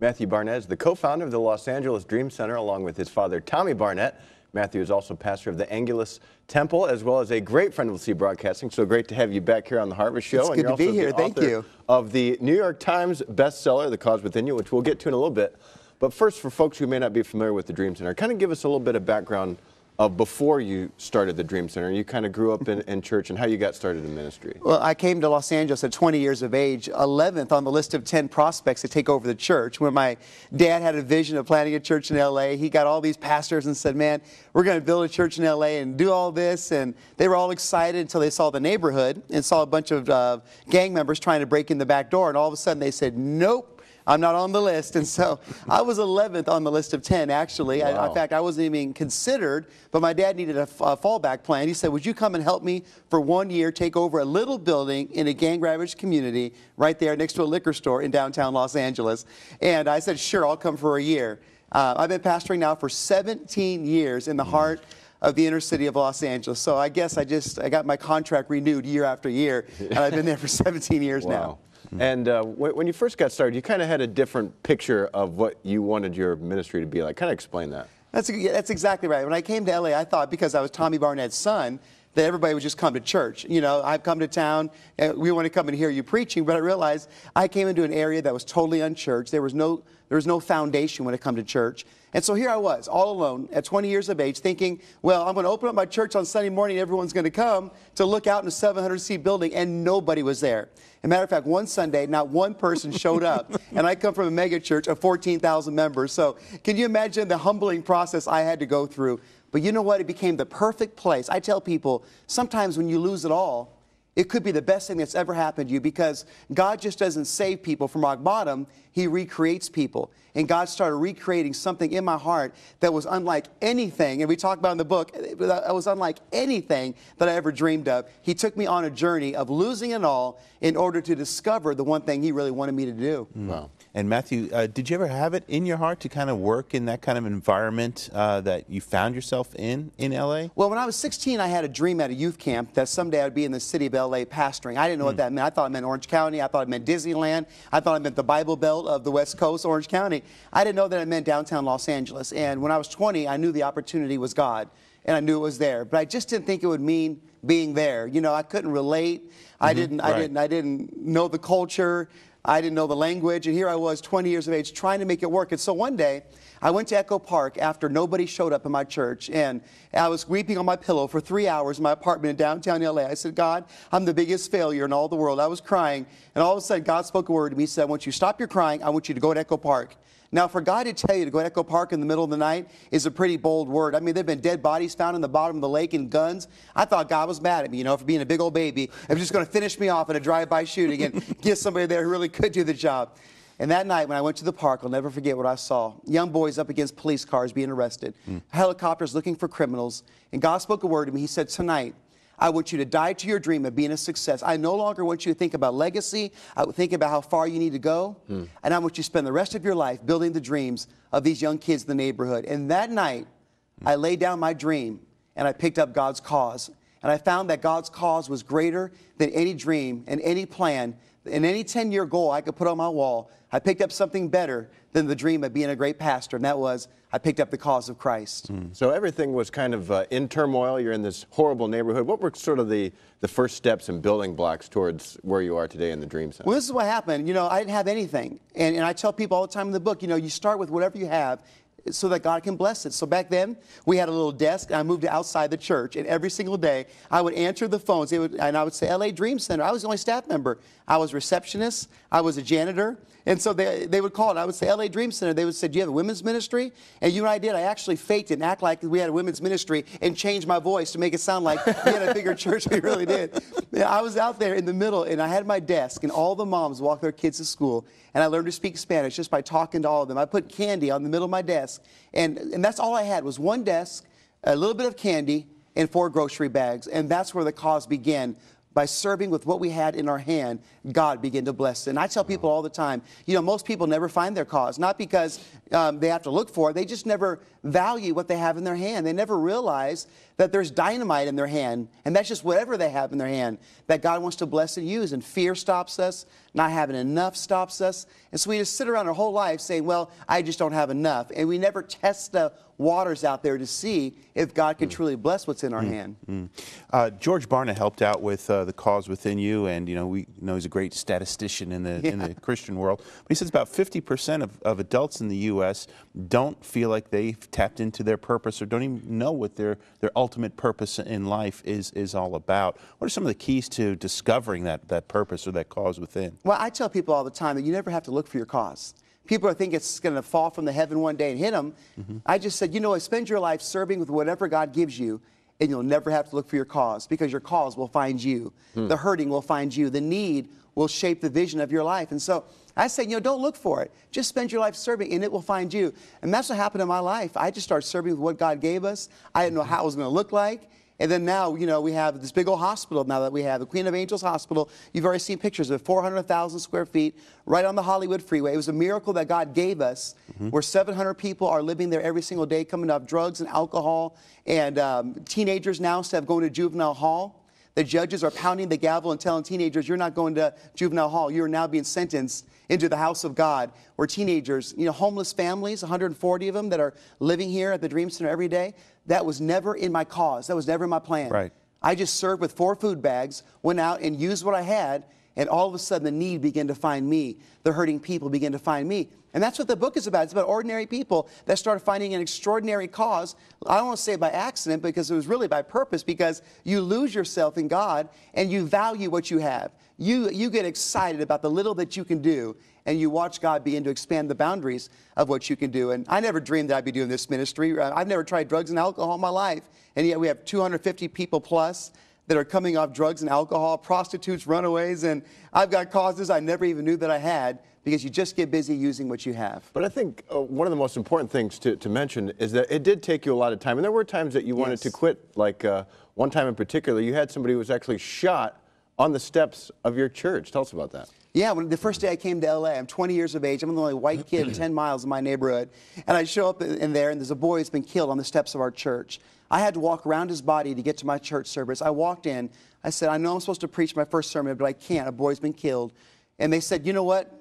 Matthew Barnett is the co-founder of the Los Angeles Dream Center along with his father, Tommy Barnett. Matthew is also pastor of the Angelus Temple, as well as a great friend of LeSEA Broadcasting. So great to have you back here on the Harvest Show. It's and good to be here. Thank you. Of the New York Times bestseller, The Cause Within You, which we'll get to in a little bit. But first, for folks who may not be familiar with the Dream Center, kind of give us a little bit of background of before you started the Dream Center. You kind of grew up in, in church and how you got started in ministry. Well, I came to Los Angeles at 20 years of age, 11th on the list of 10 prospects to take over the church. When my dad had a vision of planting a church in LA, he got all these pastors and said, Man, we're going to build a church in LA and do all this. And they were all excited until they saw the neighborhood and saw a bunch of uh, gang members trying to break in the back door. And all of a sudden they said, Nope. I'm not on the list. And so I was 11th on the list of 10, actually. I, in fact, I wasn't even considered, but my dad needed a, f- a fallback plan. He said, Would you come and help me for one year take over a little building in a gang ravaged community right there next to a liquor store in downtown Los Angeles? And I said, Sure, I'll come for a year. Uh, I've been pastoring now for 17 years in the heart of the inner city of Los Angeles. So I guess I just I got my contract renewed year after year, and I've been there for 17 years now. Wow. And uh, when, when you first got started, you kind of had a different picture of what you wanted your ministry to be like. Kind of explain that. That's, that's exactly right. When I came to LA, I thought because I was Tommy Barnett's son, that everybody would just come to church. You know, I've come to town, and we want to come and hear you preaching, but I realized I came into an area that was totally unchurched. There was no, there was no foundation when it come to church. And so here I was, all alone, at 20 years of age, thinking, well, I'm going to open up my church on Sunday morning, everyone's going to come to look out in a 700 seat building, and nobody was there. As a matter of fact, one Sunday, not one person showed up. and I come from a mega church of 14,000 members. So can you imagine the humbling process I had to go through? But you know what? It became the perfect place. I tell people sometimes when you lose it all, it could be the best thing that's ever happened to you because God just doesn't save people from rock bottom, He recreates people. And God started recreating something in my heart that was unlike anything, and we talk about in the book, it was unlike anything that I ever dreamed of. He took me on a journey of losing it all in order to discover the one thing He really wanted me to do. Wow. And Matthew, uh, did you ever have it in your heart to kind of work in that kind of environment uh, that you found yourself in in LA? Well, when I was 16, I had a dream at a youth camp that someday I'd be in the city of LA pastoring. I didn't know what that meant. I thought it meant Orange County. I thought it meant Disneyland. I thought it meant the Bible Belt of the West Coast, Orange County. I didn't know that it meant downtown Los Angeles. And when I was 20, I knew the opportunity was God, and I knew it was there. But I just didn't think it would mean being there. You know, I couldn't relate. I didn't. I didn't. I didn't know the culture. I didn't know the language, and here I was, 20 years of age, trying to make it work. And so one day, I went to Echo Park after nobody showed up in my church, and I was weeping on my pillow for three hours in my apartment in downtown LA. I said, God, I'm the biggest failure in all the world. I was crying, and all of a sudden, God spoke a word to me. He said, I want you to stop your crying. I want you to go to Echo Park. Now, for God to tell you to go to Echo Park in the middle of the night is a pretty bold word. I mean, there have been dead bodies found in the bottom of the lake and guns. I thought God was mad at me, you know, for being a big old baby. I'm just going to finish me off in a drive-by shooting and get somebody there who really could do the job. And that night, when I went to the park, I'll never forget what I saw. Young boys up against police cars being arrested, hmm. helicopters looking for criminals. And God spoke a word to me. He said, Tonight, I want you to die to your dream of being a success. I no longer want you to think about legacy. I would think about how far you need to go. Hmm. And I want you to spend the rest of your life building the dreams of these young kids in the neighborhood. And that night, hmm. I laid down my dream and I picked up God's cause. And I found that God's cause was greater than any dream and any plan and any 10 year goal I could put on my wall. I picked up something better than the dream of being a great pastor, and that was I picked up the cause of Christ. So everything was kind of uh, in turmoil. You're in this horrible neighborhood. What were sort of the, the first steps and building blocks towards where you are today in the Dream Center? Well, this is what happened. You know, I didn't have anything. And, and I tell people all the time in the book, you know, you start with whatever you have so that God can bless it. So back then, we had a little desk, and I moved outside the church. And every single day, I would answer the phones, would, and I would say, LA Dream Center. I was the only staff member. I was receptionist, I was a janitor. And so they, they would call, and I would say, LA Dream Center. They would say, Do you have a women's ministry? And you and I did. I actually faked it and act like we had a women's ministry and changed my voice to make it sound like we had a bigger church. We really did. Yeah, I was out there in the middle, and I had my desk, and all the moms walked their kids to school. And I learned to speak Spanish just by talking to all of them. I put candy on the middle of my desk, and, and that's all I had was one desk, a little bit of candy, and four grocery bags. And that's where the cause began. By serving with what we had in our hand, God began to bless. And I tell people all the time, you know, most people never find their cause, not because um, they have to look for it, they just never value what they have in their hand. They never realize that there's dynamite in their hand, and that's just whatever they have in their hand that God wants to bless and use. And fear stops us, not having enough stops us. And so we just sit around our whole life saying, Well, I just don't have enough. And we never test the waters out there to see if God can truly bless what's in our hand. Uh, George Barna helped out with uh, the cause within you, and you know we know he's a great statistician in the in the Christian world. But he says about 50% of, of adults in the U.S. don't feel like they've tapped into their purpose or don't even know what their their ultimate purpose in life is is all about. What are some of the keys to discovering that that purpose or that cause within? Well, I tell people all the time that you never have to look for your cause. People think it's going to fall from the heaven one day and hit them. Mm-hmm. I just said, you know what, spend your life serving with whatever God gives you, and you'll never have to look for your cause because your cause will find you. Hmm. The hurting will find you. The need will shape the vision of your life. And so I say, you know, don't look for it. Just spend your life serving, and it will find you. And that's what happened in my life. I just started serving with what God gave us. I didn't know how it was going to look like. And then now, you know, we have this big old hospital now that we have, the Queen of Angels Hospital. You've already seen pictures of 400,000 square feet, right on the Hollywood freeway. It was a miracle that God gave us, where 700 people are living there every single day, coming off drugs and alcohol. And um, teenagers now, instead of going to juvenile hall, the judges are pounding the gavel and telling teenagers, you're not going to juvenile hall. You're now being sentenced into the house of God, where teenagers, you know, homeless families, 140 of them that are living here at the Dream Center every day, that was never in my cause. That was never in my plan. Right. I just served with four food bags, went out and used what I had, and all of a sudden the need began to find me. The hurting people began to find me. And that's what the book is about. It's about ordinary people that started finding an extraordinary cause. I don't want to say by accident because it was really by purpose because you lose yourself in God and you value what you have. You, you get excited about the little that you can do and you watch God begin to expand the boundaries of what you can do. And I never dreamed that I'd be doing this ministry. Uh, I've never tried drugs and alcohol in my life. And yet we have 250 people plus that are coming off drugs and alcohol, prostitutes, runaways, and I've got causes I never even knew that I had because you just get busy using what you have. But I think uh, one of the most important things to, to mention is that it did take you a lot of time. And there were times that you wanted Yes. to quit, like uh, one time in particular, you had somebody who was actually shot on the steps of your church. Tell us about that. Yeah, when the first day I came to LA, I'm 20 years of age. I'm the only white kid in 10 miles of my neighborhood. And I show up in in there, and there's a boy that's been killed on the steps of our church. I had to walk around his body to get to my church service. I walked in. I said, I know I'm supposed to preach my first sermon, but I can't. A boy's been killed. And they said, you know what?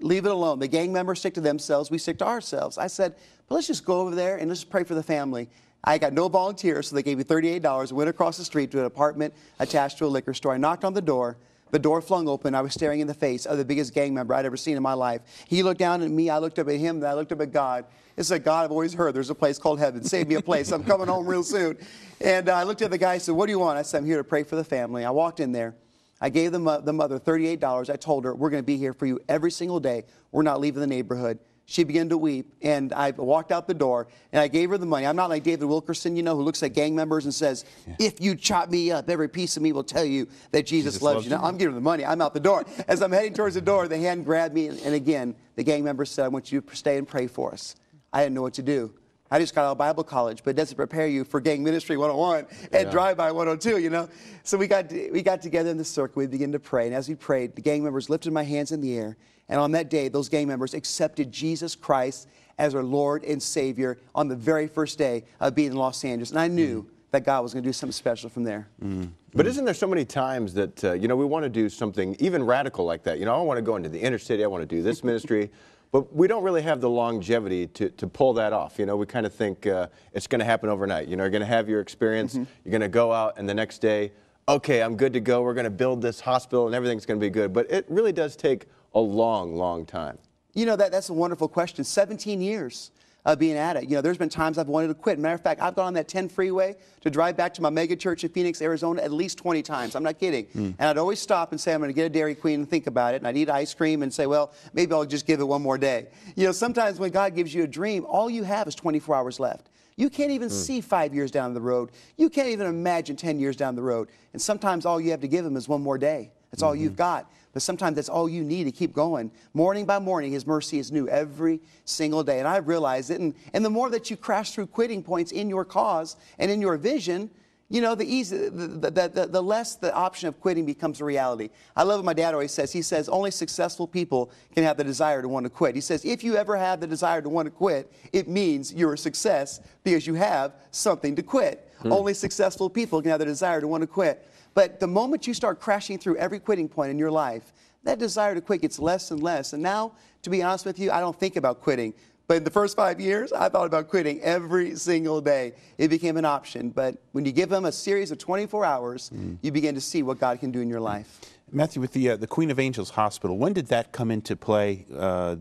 Leave it alone. The gang members stick to themselves. We stick to ourselves. I said, but let's just go over there and let's pray for the family. I got no volunteers, so they gave me $38. I went across the street to an apartment attached to a liquor store. I knocked on the door. The door flung open. I was staring in the face of the biggest gang member I'd ever seen in my life. He looked down at me. I looked up at him. Then I looked up at God. It's like, God, I've always heard there's a place called heaven. Save me a place. I'm coming home real soon. And uh, I looked at the guy and said, What do you want? I said, I'm here to pray for the family. I walked in there. I gave the, mo- the mother $38. I told her, We're going to be here for you every single day. We're not leaving the neighborhood. She began to weep, and I walked out the door, and I gave her the money. I'm not like David Wilkerson, you know, who looks at gang members and says, If you chop me up, every piece of me will tell you that Jesus, Jesus loves, loves you. No. I'm giving her the money. I'm out the door. As I'm heading towards the door, the hand grabbed me, and, and again, the gang member said, I want you to stay and pray for us. I didn't know what to do. I just got out of Bible college, but it doesn't prepare you for gang ministry 101 and Yeah. drive by 102, you know? So we got, we got together in the circle. We began to pray. And as we prayed, the gang members lifted my hands in the air. And on that day, those gang members accepted Jesus Christ as our Lord and Savior on the very first day of being in Los Angeles. And I knew that God was going to do something special from there. But isn't there so many times that, uh, you know, we want to do something even radical like that? You know, I want to go into the inner city, I want to do this ministry, but we don't really have the longevity to, to pull that off. You know, we kind of think uh, it's going to happen overnight. You know, you're going to have your experience, you're going to go out, and the next day, okay, I'm good to go. We're going to build this hospital, and everything's going to be good. But it really does take a long, long time. You know, that, that's a wonderful question. 17 years of being at it. You know, there's been times I've wanted to quit. Matter of fact, I've gone on that 10 freeway to drive back to my mega church in Phoenix, Arizona at least 20 times. I'm not kidding. Hmm. And I'd always stop and say, I'm going to get a Dairy Queen and think about it. And I'd eat ice cream and say, well, maybe I'll just give it one more day. You know, sometimes when God gives you a dream, all you have is 24 hours left. You can't even hmm. see five years down the road. You can't even imagine 10 years down the road. And sometimes all you have to give him is one more day. That's all you've mm-hmm. got. But sometimes that's all you need to keep going. Morning by morning, His mercy is new every single day. And I realize it. And, and the more that you crash through quitting points in your cause and in your vision, you know, the, easy, the, the, the, the less the option of quitting becomes a reality. I love what my dad always says. He says, only successful people can have the desire to want to quit. He says, if you ever have the desire to want to quit, it means you're a success because you have something to quit. Hmm. Only successful people can have the desire to want to quit. But the moment you start crashing through every quitting point in your life, that desire to quit gets less and less. And now, to be honest with you, I don't think about quitting. But in the first five years, I thought about quitting every single day. It became an option. But when you give them a series of 24 hours, hmm. you begin to see what God can do in your life. Hmm. Matthew, with the uh, the Queen of Angels Hospital, when did that come into play? Uh,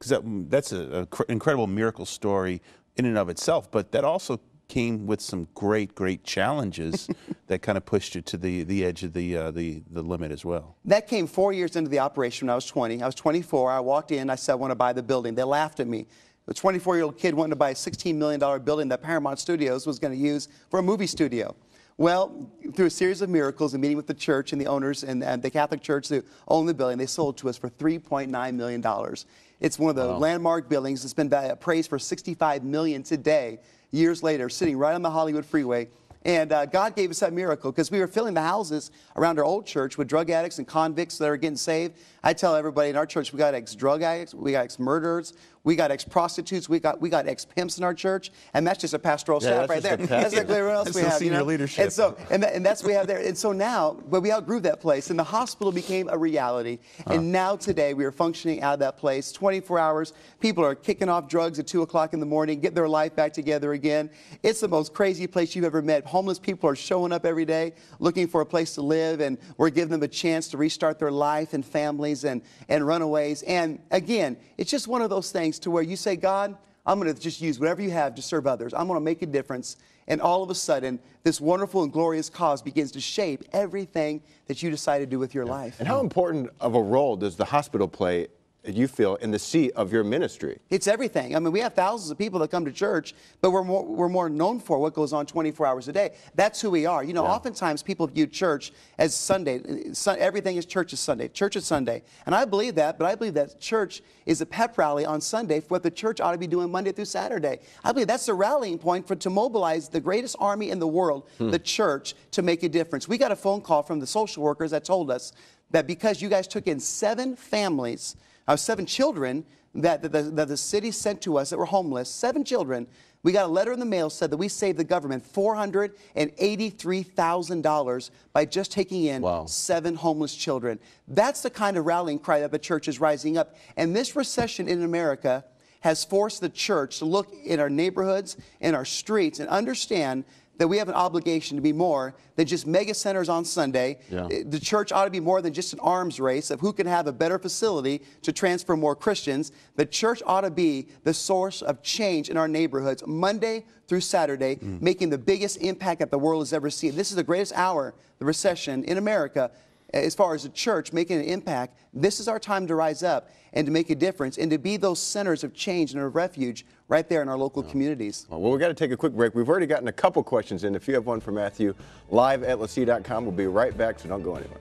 because that, that's an incredible miracle story in and of itself, but that also came with some great, great challenges that kind of pushed you to the, the edge of the, uh, the, the limit as well. That came four years into the operation when I was 20. I was 24. I walked in. I said, I want to buy the building. They laughed at me. A 24 year old kid wanted to buy a $16 million building that Paramount Studios was going to use for a movie studio. Well, through a series of miracles and meeting with the church and the owners and, and the Catholic Church who own the building, they sold to us for $3.9 million. It's one of the landmark buildings. It's been appraised for 65 million today, years later, sitting right on the Hollywood freeway. And uh, God gave us that miracle because we were filling the houses around our old church with drug addicts and convicts that are getting saved. I tell everybody in our church, we got ex drug addicts, we got ex murderers, we got ex prostitutes, we got we got ex pimps in our church, and that's just a pastoral Yeah, staff right there. That's like everyone else That's we have. senior you know? leadership. And so, and, that, and that's what we have there. And so now, but we outgrew that place, and the hospital became a reality. Uh-huh. And now today, we are functioning out of that place 24 hours. People are kicking off drugs at 2 o'clock in the morning, get their life back together again. It's the most crazy place you've ever met. Homeless people are showing up every day looking for a place to live, and we're giving them a chance to restart their life and families and, and runaways. And again, it's just one of those things to where you say, God, I'm going to just use whatever you have to serve others. I'm going to make a difference. And all of a sudden, this wonderful and glorious cause begins to shape everything that you decide to do with your life. And how important of a role does the hospital play, you feel, in the seat of your ministry? It's everything. I mean, we have thousands of people that come to church, but we're more, we're more known for what goes on 24 hours a day. That's who we are. You know, oftentimes people view church as Sunday. Sun, everything is church is Sunday. Church is Sunday. And I believe that, but I believe that church is a pep rally on Sunday for what the church ought to be doing Monday through Saturday. I believe that's the rallying point for to mobilize the greatest army in the world, hmm. the church, to make a difference. We got a phone call from the social workers that told us that because you guys took in seven families, uh, seven children that, that, the, that the city sent to us that were homeless, seven children. We got a letter in the mail said that we saved the government $483,000 by just taking in Wow. seven homeless children. That's the kind of rallying cry that the church is rising up. And this recession in America has forced the church to look in our neighborhoods, in our streets, and understand that we have an obligation to be more than just mega centers on Sunday. Yeah. Eh, the church ought to be more than just an arms race of who can have a better facility to transfer more Christians. The church ought to be the source of change in our neighborhoods Monday through Saturday, mm. making the biggest impact that the world has ever seen. This is the greatest hour, the recession in America, as far as the church making an impact. This is our time to rise up and to make a difference and to be those centers of change and of refuge right there in our local communities. Well, we've got to take a quick break. We've already gotten a couple questions in. If you have one for Matthew, live at lesea.com. We'll be right back, so don't go anywhere.